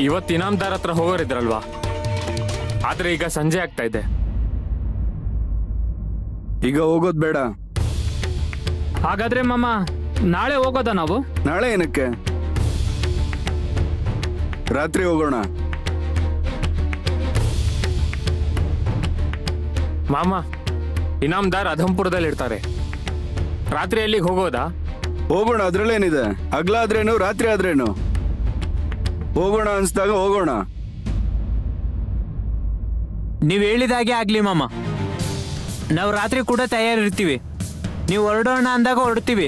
ಇವತ್ತು ಇನಾಮ್ದಾರ್ ಹತ್ರ ಹೋಗೋರಿದ್ರಲ್ವಾ? ಆದ್ರೆ ಈಗ ಸಂಜೆ ಆಗ್ತಾ ಇದೆ. ಈಗ ಹೋಗೋದ್ ಬೇಡ. ಹಾಗಾದ್ರೆ ಮಾಮ ನಾಳೆ ಹೋಗೋದಾ ನಾವು? ನಾಳೆ ಏನಕ್ಕೆ? ರಾತ್ರಿ ಹೋಗೋಣ. ಮಾಮ ಇನಾಮ್ದಾರ್ ಅಧಂಪುರದಲ್ಲಿ ಇರ್ತಾರೆ. ರಾತ್ರಿ ಅಲ್ಲಿಗೆ ಹೋಗೋದಾ? ಹೋಗೋಣ ಅದ್ರಲ್ಲೇನಿದೆ. ಹಗ್ಲಾದ್ರೇನು ರಾತ್ರಿ ಆದ್ರೇನು? ಹೋಗೋಣ ಅನ್ಸ್ದಾಗ ಹೋಗೋಣ. ನೀವು ಹೇಳಿದಾಗೆ ಆಗ್ಲಿ ಮಾಮ. ನಾವು ರಾತ್ರಿ ಕೂಡ ತಯಾರಿರ್ತೀವಿ. ನೀವು ಹೊರಡೋಣ ಅಂದಾಗ ಹೊರಡ್ತೀವಿ.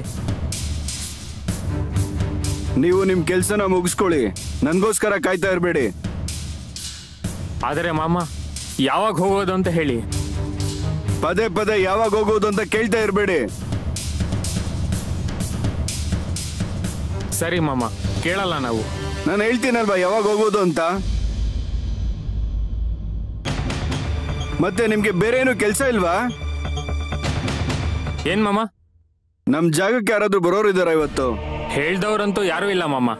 ನೀವು ನಿಮ್ ಕೆಲ್ಸನ ಮುಗಿಸ್ಕೊಳ್ಳಿ. ನನ್ಗೋಸ್ಕರ ಕಾಯ್ತಾ ಇರಬೇಡಿ. ಆದರೆ ಮಾಮ ಯಾವಾಗ ಹೋಗೋದು ಅಂತ ಹೇಳಿ. ಪದೇ ಪದೇ ಯಾವಾಗ ಹೋಗೋದು ಅಂತ ಕೇಳ್ತಾ ಇರಬೇಡಿ. ಸರಿ ಮಾಮ ಕೇಳಲ್ಲ ನಾವು. ನಾನು ಹೇಳ್ತೀನಲ್ವಾ ಯಾವಾಗ ಹೋಗೋದು ಅಂತ? ಮತ್ತೆ ನಿಮ್ಗೆ ಬೇರೆ ಏನು ಕೆಲಸ ಇಲ್ವಾ? ಏನ್ ಮಾಮ? ನಮ್ ಜಾಗಕ್ಕೆ ಯಾರಾದ್ರೂ ಬರೋರು ಇದಾರ ಇವತ್ತು? ಹೇಳ್ದವ್ರಂತೂ ಯಾರು ಇಲ್ಲ ಮಾಮ.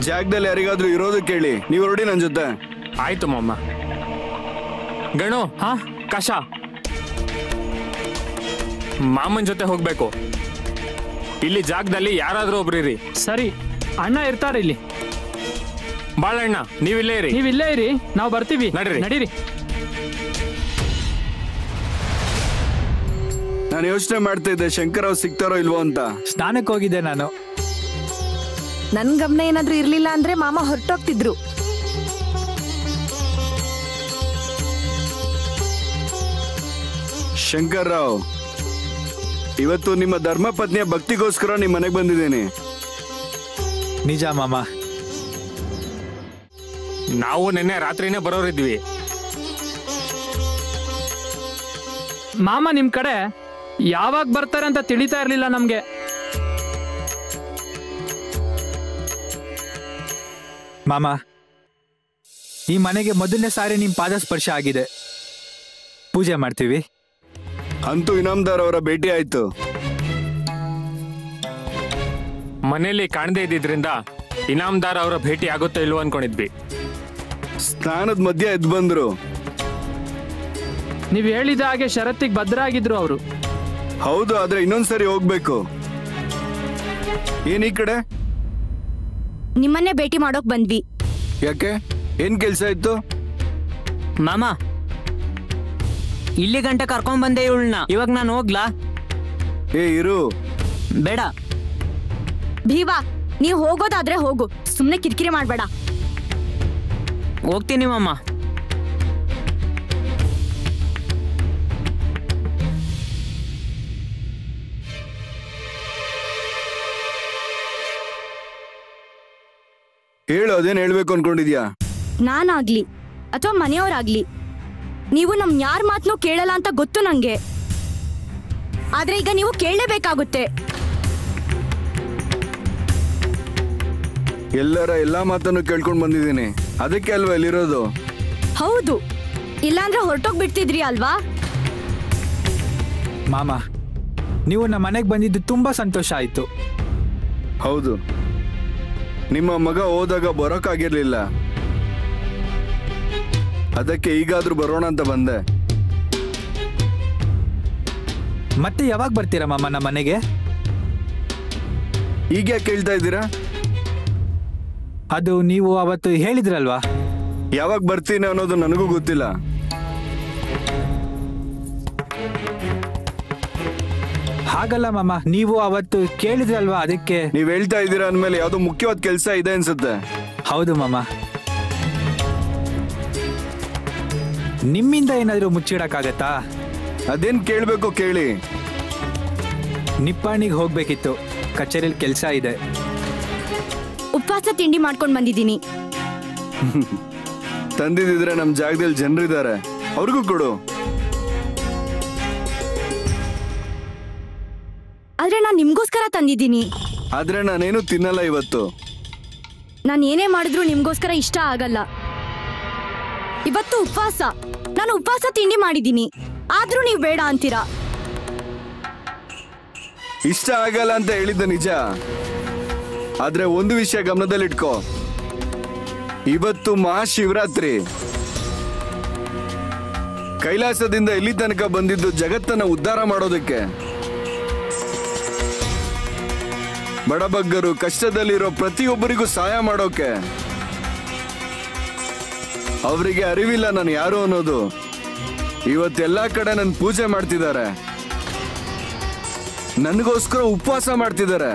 ಜಾಗದಲ್ಲಿ ಯಾರಿಗಾದ್ರೂ ಇರೋದು ಕೇಳಿ ನೀವು ರೋಡಿ ನನ್ ಜೊತೆ. ಆಯ್ತು ಮಾಮ. ಗಣು ಹಾ ಕಷ. ಮಾಮನ್ ಜೊತೆ ಹೋಗ್ಬೇಕು. ಇಲ್ಲಿ ಜಾಗದಲ್ಲಿ ಯಾರಾದ್ರೂ ಒಬ್ರಿರಿ ಸರಿ ಅಣ್ಣ ಇರ್ತಾರೆ ಇಲ್ಲಿ. ಬಾಳಣ್ಣ ನೀವಿಲ್ಲೇ ಇರಿ. ನೀವ್ ಇಲ್ಲೇ ಇರಿ ನಾವು ಬರ್ತೀವಿ. ನಡೀರಿ. ನಡೀರಿ. ನಾನು ಯೋಚನೆ ಮಾಡ್ತಾ ಇದ್ದೆ ಶಂಕರ್ ಅವ್ರು ಸಿಗ್ತಾರೋ ಇಲ್ವೋ ಅಂತ. ಸ್ನಾನಕ್ಕೆ ಹೋಗಿದ್ದೆ ನಾನು. ನನ್ ಗಮನ ಏನಾದ್ರೂ ಇರ್ಲಿಲ್ಲ ಅಂದ್ರೆ ಮಾಮ ಹೊರಟೋಗ್ತಿದ್ರು. ಶಂಕರ್ ರಾವ್ ಇವತ್ತು ನಿಮ್ಮ ಧರ್ಮ ಪತ್ನಿಯ ಭಕ್ತಿಗೋಸ್ಕರ ನಿಮ್ಮ ಮನೆಗೆ ಬಂದಿದ್ದೀನಿ. ನಿಜ ಮಾಮ. ನಾವು ನಿನ್ನೆ ರಾತ್ರಿನೇ ಬರೋರಿದ್ವಿ. ಮಾಮ ನಿಮ್ ಕಡೆ ಯಾವಾಗ ಬರ್ತಾರೆ ಅಂತ ತಿಳಿತಾ ಇರ್ಲಿಲ್ಲ ನಮ್ಗೆ. ಮಾಮ ಈ ಮನೆಗೆ ಮೊದಲನೇ ಸಾರಿ ನಿಮ್ ಪಾದ ಸ್ಪರ್ಶ ಆಗಿದೆ. ಪೂಜೆ ಮಾಡ್ತೀವಿ. ಅಂತೂ ಇನಾಮ್ದಾರ್ ಅವರ ಭೇಟಿ ಆಯ್ತು. ಮನೆಯಲ್ಲಿ ಕಾಣದೇ ಇದ್ದಿದ್ರಿಂದ ಇನಾಮ್ದಾರ್ ಅವರ ಭೇಟಿ ಆಗುತ್ತೋ ಇಲ್ವೋ ಅನ್ಕೊಂಡಿದ್ವಿ. ಸ್ನಾನದ ಮಧ್ಯೆ ಎದ್ದು ಬಂದ್ರು. ನೀವು ಹೇಳಿದ ಹಾಗೆ ಷರತ್ತಿಗೆ ಭದ್ರಾಗಿದ್ರು ಅವರು. ಹೌದು ಆದ್ರೆ ಇನ್ನೊಂದ್ಸರಿ ಹೋಗ್ಬೇಕು. ಏನ್ ಈ ಕಡೆ? ನಿಮ್ಮನ್ನೇ ಭೇಟಿ ಮಾಡೋಕ್ ಬಂದ್ವಿ. ಯಾಕೆ? ಏನ್ ಕೆಲ್ಸ ಇತ್ತು? ಮಾಮ ಇಲ್ಲಿ ಗಂಟೆ ಕರ್ಕೊಂಡ್ ಬಂದೆ ಇವಳನ್ನ. ಇವಾಗ ನಾನು ಹೋಗ್ಲಾ? ಏ ಇರು. ಬೇಡ. ಭೀವಾ ನೀವ್ ಹೋಗೋದಾದ್ರೆ ಹೋಗು. ಸುಮ್ನೆ ಕಿರಿಕಿರಿ ಮಾಡ್ಬೇಡ. ಹೋಗ್ತೀನಿ ಮಮ್ಮ ಹೇಳು ಅದೇನ್ ಹೇಳ್ಬೇಕು ಅನ್ಕೊಂಡಿದ್ಯಾ? ನಾನಾಗ್ಲಿ ಅಥವಾ ಮನೆಯವ್ರಾಗ್ಲಿ. ನೀವು ನಮ್ ಯಾರ್ ಮಾತನ್ನು ಕೇಳಲ್ಲ ಅಂತ ಗೊತ್ತು ನಂಗೆ. ಆದ್ರೆ ಈಗ ನೀವು ಕೇಳಲೇಬೇಕಾಗುತ್ತೆ. ಎಲ್ಲರ ಎಲ್ಲಾ ಮಾತನ್ನು ಕೇಳ್ಕೊಂಡ್ ಬಂದಿದ್ದೀನಿ. ಅದಕ್ಕೆ ಅಲ್ವಾ ಇಲ್ಲಿರೋದು? ಹೌದು. ಇಲ್ಲಾಂದ್ರೆ ಹೊರಟೋಗ್ಬಿಡ್ತಿದ್ರಿ ಅಲ್ವಾ? ಮಾಮ ನೀವು ನಮ್ಮ ಮನೆಗೆ ಬಂದಿದ್ದು ತುಂಬಾ ಸಂತೋಷ ಆಯ್ತು. ಹೌದು. ನಿಮ್ಮ ಮಗ ಹೋದಾಗ ಬರೋಕ್ಕಾಗಿರ್ಲಿಲ್ಲ ಅದಕ್ಕೆ ಈಗಾದ್ರೂ ಬರೋಣ ಅಂತ ಬಂದೆ. ಮತ್ತೆ ಯಾವಾಗ ಬರ್ತೀರಾ ಮಾಮ ನಮ್ಮ ಮನೆಗೆ? ಈಗ ಯಾಕೆ ಕೇಳ್ತಾ ಇದ್ದೀರಾ? ಅದು ನೀವು ಅವತ್ತು ಹೇಳಿದ್ರಲ್ವಾ? ಯಾವಾಗ ಬರ್ತೀನಿ ಅನ್ನೋದು ನನಗೂ ಗೊತ್ತಿಲ್ಲ. ಹಾಗಲ್ಲ ಮಾಮ ನೀವು ಅವತ್ತು ಕೇಳಿದ್ರಲ್ವಾ ಅದಕ್ಕೆ? ನೀವ್ ಹೇಳ್ತಾ ಇದ್ದೀರಾ ಅಂದ್ಮೇಲೆ ಯಾವ್ದೋ ಮುಖ್ಯವಾದ ಕೆಲಸ ಇದೆ ಅನ್ಸುತ್ತೆ. ಹೌದು ಮಾಮ. ನಿಮ್ಮಿಂದ ಏನಾದರೂ ಮುಚ್ಚಿಡಕ್ಕಾಗತ್ತಾ? ಅದೇನ್ ಕೇಳಬೇಕು ಕೇಳಿ. ನಿಪ್ಪಾಣಿಗೆ ಹೋಗ್ಬೇಕಿತ್ತು. ಕಚೇರಿಯಲ್ಲಿ ಕೆಲಸ ಇದೆ. ಉಪವಾಸ ತಿಂಡಿ ಮಾಡ್ಕೊಂಡು ಬಂದಿದ್ದೀನಿ. ತಂದಿದ್ರೆ ನಮ್ ಜಾಗದಲ್ಲಿ ಜನರಿದ್ದಾರೆ ಅವ್ರಿಗೂ ಕೊಡು. ಆದ್ರೆ ನಾನು ನಿಮ್ಗೋಸ್ಕರ ತಂದಿದ್ದೀನಿ. ಆದ್ರೆ ನಾನೇನು ತಿನ್ನಲ್ಲ ಇವತ್ತು. ನಾನು ಏನೇ ಮಾಡಿದ್ರು ನಿಮ್ಗೋಸ್ಕರ ಇಷ್ಟ ಆಗಲ್ಲ. ಇವತ್ತು ಉಪವಾಸ. ನಾನು ಉಪವಾಸ ತಿಂಡಿ ಮಾಡಿದ್ದೀನಿ. ಆದ್ರೂ ನೀವು ಬೇಡ ಅಂತೀರಾ? ಇಷ್ಟ ಆಗಲ್ಲ ಅಂತ ಹೇಳಿದ್ದ ನಿಜ. ಆದ್ರೆ ಒಂದು ವಿಷಯ ಗಮನದಲ್ಲಿಟ್ಕೋ. ಇವತ್ತು ಮಹಾಶಿವರಾತ್ರಿ. ಕೈಲಾಸದಿಂದ ಇಲ್ಲಿ ತನಕ ಬಂದಿದ್ದು ಜಗತ್ತನ್ನ ಉದ್ಧಾರ ಮಾಡೋದಕ್ಕೆ. ಬಡಬಗ್ಗರು ಕಷ್ಟದಲ್ಲಿರೋ ಪ್ರತಿಯೊಬ್ಬರಿಗೂ ಸಹಾಯ ಮಾಡೋಕೆ. ಅವರಿಗೆ ಅರಿವಿಲ್ಲ ನಾನು ಯಾರು ಅನ್ನೋದು. ಇವತ್ತೆಲ್ಲಾ ಕಡೆ ನನ್ನ ಪೂಜೆ ಮಾಡ್ತಿದ್ದಾರೆ. ನನಗೋಸ್ಕರ ಉಪವಾಸ ಮಾಡ್ತಿದ್ದಾರೆ.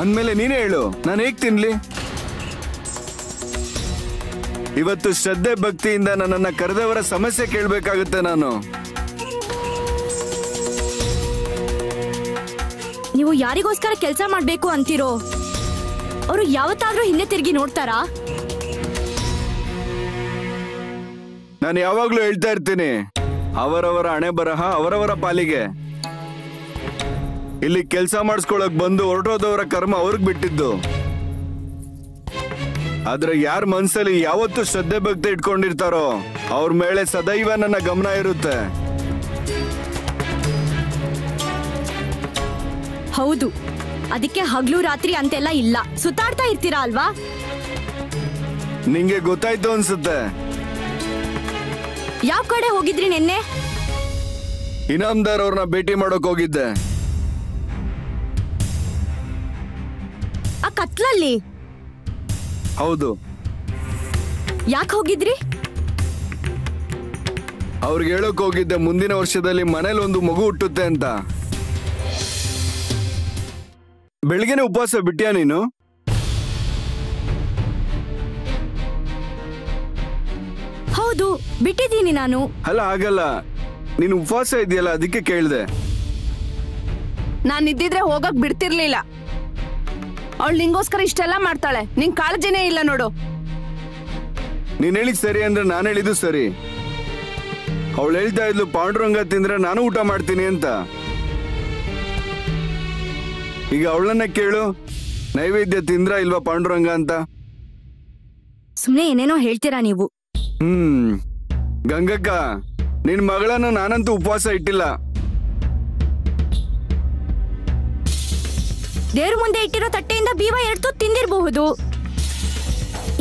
ಅಂದ್ಮೇಲೆ ನೀನೇ ಹೇಳು, ನಾನು ಹೇಗ್ ತಿನ್ಲಿ? ಇವತ್ತು ಶ್ರದ್ಧೆ ಭಕ್ತಿಯಿಂದ ನನ್ನನ್ನ ಕರೆದವರ ಸಮಸ್ಯೆ ಕೇಳಬೇಕಾಗುತ್ತೆ ನಾನು. ನೀವು ಯಾರಿಗೋಸ್ಕರ ಕೆಲಸ ಮಾಡ್ಬೇಕು ಅಂತೀರೋ? ಅವರು ಯಾವತ್ತಾದ್ರೂ ಹಿಂದೆ ತಿರುಗಿ ನೋಡ್ತಾರಾ? ನಾನು ಯಾವಾಗ್ಲೂ ಹೇಳ್ತಾ ಇರ್ತೀನಿ. ಅವರವರ ಹಣೆ ಬರಹ ಅವರವರ ಪಾಲಿಗೆ. ಇಲ್ಲಿ ಕೆಲಸ ಮಾಡಿಸ್ಕೊಳಕ್ ಬಂದು ಹೊರಟೋದವರ ಕರ್ಮ ಅವ್ರಿಗೆ ಬಿಟ್ಟಿದ್ದು. ಆದ್ರೆ ಯಾರ ಮನ್ಸಲ್ಲಿ ಯಾವತ್ತು ಶ್ರದ್ಧೆ ಭಕ್ತಿ ಇಟ್ಕೊಂಡಿರ್ತಾರೋ ಅವ್ರ ಮೇಲೆ ಸದೈವ ನನ್ನ ಗಮನ ಇರುತ್ತೆ. ಹೌದು. ಅದಕ್ಕೆ ಹಗ್ಲು ರಾತ್ರಿ ಅಂತೆಲ್ಲ ಇಲ್ಲ. ಸುತ್ತಾಡ್ತಾ ಇರ್ತೀರಾ ಅಲ್ವಾ? ನಿಂಗೆ ಗೊತ್ತಾಯ್ತು ಅನ್ಸುತ್ತೆ. ಯಾವ ಕಡೆ ಹೋಗಿದ್ರಿ ನಿನ್ನೆ? ಇನಾಮದಾರ್ ಅವ್ರನ್ನ ಭೇಟಿ ಮಾಡೋಕ್ ಹೋಗಿದ್ದೆ. ಆ ಕತ್ಲಲ್ಲಿ? ಹೌದು. ಯಾಕೆ ಹೋಗಿದ್ರಿ? ಅವ್ರಿಗೆ ಹೇಳಕ್ ಹೋಗಿದ್ದೆ ಮುಂದಿನ ವರ್ಷದಲ್ಲಿ ಮನೇಲಿ ಒಂದು ಮಗು ಹುಟ್ಟುತ್ತೆ ಅಂತ. ಬೆಳಿಗ್ಗೆನೆ ಉಪವಾಸ ಬಿಟ್ಟಿಯಾ ನೀನು? ಹೌದು ಬಿಟ್ಟಿದ್ದೀನಿ ನಾನು. ಅಲ್ಲ ಆಗಲ್ಲ ನೀನು ಉಪವಾಸ ಇದೆಯಲ್ಲ ಅದಕ್ಕೆ ಕೇಳಿದೆ. ನಾನು ಇದ್ದಿದ್ರೆ ಹೋಗಕ್ ಬಿಡ್ತಿರ್ಲಿಲ್ಲ. ಅವಳು ನಿಂಗೋಸ್ಕರ ಇಷ್ಟೆಲ್ಲ ಮಾಡ್ತಾಳೆ. ನಿಂಗ್ ಕಾಳಜಿನೇ ಇಲ್ಲ ನೋಡು. ನೀನ್ ಹೇಳಿದ್ ಸರಿ ಅಂದ್ರೆ ನಾನು ಹೇಳಿದ್ದು ಸರಿ. ಅವಳು ಹೇಳ್ತಾ ಇದ್ಲು ಪಾಂಡುರಂಗ ತಿಂದ್ರೆ ನಾನು ಊಟ ಮಾಡ್ತೀನಿ ಅಂತ. ಈಗ ಅವಳನ್ನ ಕೇಳು ನೈವೇದ್ಯ ತಿಂದ್ರ ಇಲ್ವಾ ಪಾಂಡುರಂಗ ಅಂತ? ಸುಮ್ನೆ ಏನೇನೋ ಹೇಳ್ತೀರಾ ನೀವು. ಹ್ಮ್. ಗಂಗಕ್ಕ ನಿನ್ ಮಗಳನ್ನು ನಾನಂತೂ ಉಪವಾಸ ಇಟ್ಟಿಲ್ಲ. ದೇವ್ರ ಮುಂದೆ ಇಟ್ಟಿರೋ ತಟ್ಟೆಯಿಂದ ಬೀವ ಎರಡು ತುತ್ತು ತಿಂದಿರಬಹುದು.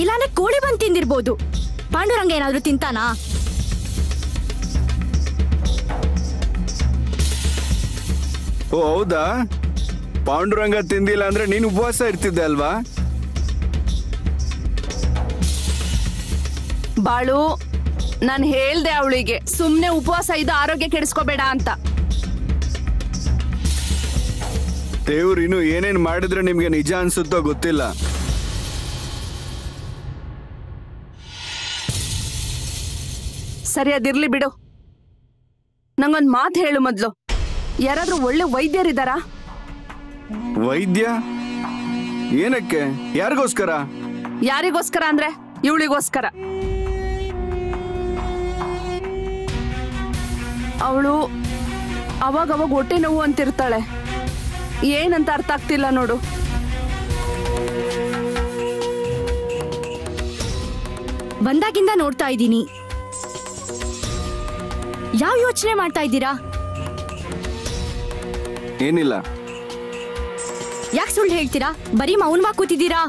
ಇಲ್ಲಾಂದ್ರೆ ಕೋಳಿ ಬಂದು ತಿಂದಿರ್ಬೋದು. ಪಾಂಡುರಂಗ ಏನಾದ್ರೂ ತಿಂತಾನಾ? ಓ ಹೌದಾ? ಪಾಂಡುರಂಗ ತಿಂದಿಲ್ಲ ಅಂದ್ರೆ ನೀನು ಉಪವಾಸ ಇರ್ತಿದ್ದೆ ಅಲ್ವಾ? ಬಾಳು ನಾನ್ ಹೇಳ್ದೆ ಅವಳಿಗೆ ಸುಮ್ನೆ ಉಪವಾಸ ಇದ್ದು ಆರೋಗ್ಯ ಕೆಡಿಸ್ಕೋಬೇಡ ಅಂತ. ದೇವ್ರು ಇನ್ನು ಏನೇನ್ ಮಾಡಿದ್ರೆ ನಿಮ್ಗೆ ನಿಜ ಅನ್ಸುತ್ತೋ ಗೊತ್ತಿಲ್ಲ. ಸರಿ ಅದಿರ್ಲಿ ಬಿಡು. ನಂಗೊಂದ್ ಮಾತು ಹೇಳು ಮೊದ್ಲು. ಯಾರಾದ್ರೂ ಒಳ್ಳೆ ವೈದ್ಯರಿದಾರಾ? ವೈದ್ಯ? ಏನಕ್ಕೆ? ಯಾರಿಗೋಸ್ಕರ? ಯಾರಿಗೋಸ್ಕರ ಅಂದ್ರೆ ಇವಳಿಗೋಸ್ಕರ. ಅವಳು ಅವಾಗ ಅವಾಗ ಹೊಟ್ಟೆ ನೋವು ಅಂತಿರ್ತಾಳೆ. ಏನಂತ ಅರ್ಥ ಆಗ್ತಿಲ್ಲ ನೋಡು. ಬಂದಾಗಿಂದ ನೋಡ್ತಾ ಇದ್ದೀನಿ. ಯಾವ ಯೋಚನೆ ಮಾಡ್ತಾ ಇದ್ದೀರಾ? ಏನಿಲ್ಲ. ಯಾಕೆ ಸುಳ್ಳು ಹೇಳ್ತೀರಾ? ಬರೀ ಮೌನವಾಗಿ ಕೂತಿದ್ದೀರಾ?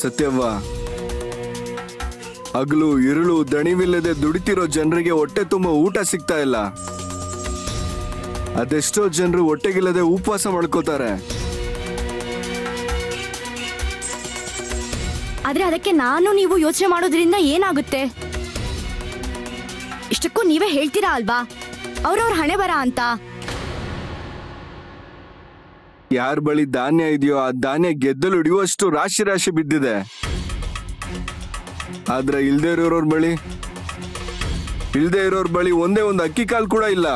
ಸತ್ಯವ್ವ ಹಗಲು ಇರುಳು ದಣಿವಿಲ್ಲದೆ ದುಡಿತಿರೋ ಜನರಿಗೆ ಹೊಟ್ಟೆ ತುಂಬ ಊಟ ಸಿಗ್ತಾ ಇಲ್ಲ. ಅದೆಷ್ಟೋ ಜನರು ಹೊಟ್ಟೆಗಿಲ್ಲದೆ ಉಪವಾಸ ಮಾಡ್ಕೋತಾರೆ. ಆದ್ರೆ ಅದಕ್ಕೆ ನಾನು ನೀವು ಯೋಚನೆ ಮಾಡೋದ್ರಿಂದ ಏನಾಗುತ್ತೆ? ಇಷ್ಟಕ್ಕೂ ನೀವೇ ಹೇಳ್ತೀರಾ ಅಲ್ವಾ? ಅವ್ರವ್ರ ಹಣೆ ಬರ ಅಂತ. ಯಾರ ಬಳಿ ಧಾನ್ಯ ಇದೆಯೋ ಆ ಧಾನ್ಯ ಗೆದ್ದಲು ಹಿಡಿಯುವಷ್ಟು ರಾಶಿ ರಾಶಿ ಬಿದ್ದಿದೆ. ಆದ್ರೆ ಇಲ್ದೇ ಇರೋರ್ ಬಳಿ ಇಲ್ದೇ ಇರೋರ್ ಬಳಿ ಒಂದೇ ಒಂದು ಅಕ್ಕಿ ಕಾಳು ಕೂಡ ಇಲ್ಲ.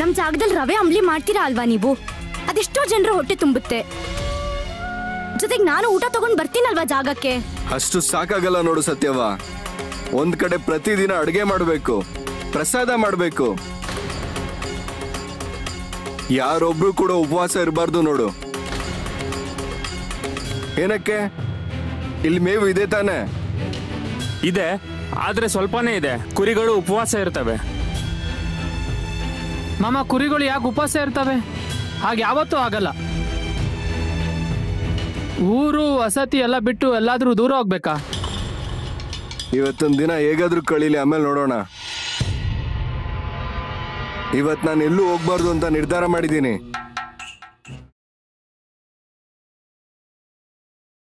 ನಮ್ ಜಾಗದಲ್ಲಿ ರವೆ ಅಂಬ್ಲಿ ಮಾಡ್ತೀರಾ ಅಲ್ವಾ ನೀವು? ಅದೆಷ್ಟೋ ಜನರ ಹೊಟ್ಟೆ ತುಂಬುತ್ತೆ. ಜೊತೆಗೆ ನಾನು ಊಟ ತಗೊಂಡ್ ಬರ್ತೀನಲ್ವಾ ಜಾಗಕ್ಕೆ? ಅಷ್ಟು ಸಾಕಾಗಲ್ಲ ನೋಡು ಸತ್ಯವ ಒಂದ್ ಕಡೆ ಪ್ರತಿದಿನ ಅಡುಗೆ ಮಾಡಬೇಕು ಪ್ರಸಾದ ಮಾಡಬೇಕು. ಯಾರೊಬ್ರು ಕೂಡ ಉಪವಾಸ ಇರಬಾರ್ದು ನೋಡು. ಏನಕ್ಕೆ? ಇಲ್ಲಿ ಮೇವು ಇದೆ ತಾನೆ. ಇದೆ ಆದ್ರೆ ಸ್ವಲ್ಪನೇ ಇದೆ. ಕುರಿಗಳು ಉಪವಾಸ ಇರ್ತವೆ. ಮಾಮ ಕುರಿಗಳು ಯಾಕೆ ಉಪವಾಸ ಇರ್ತವೆ? ಹಾಗೆ ಯಾವತ್ತೂ ಆಗಲ್ಲ. ಊರು ವಸತಿ ಎಲ್ಲ ಬಿಟ್ಟು ಎಲ್ಲಾದ್ರೂ ದೂರ ಹೋಗ್ಬೇಕಾ? ಇವತ್ತೊಂದ್ ದಿನ ಹೇಗಾದ್ರೂ ಕಳೀಲಿ ಆಮೇಲೆ ನೋಡೋಣ. ಇವತ್ ನಾನು ಎಲ್ಲೂ ಹೋಗ್ಬಾರ್ದು ಅಂತ ನಿರ್ಧಾರ ಮಾಡಿದ್ದೀನಿ.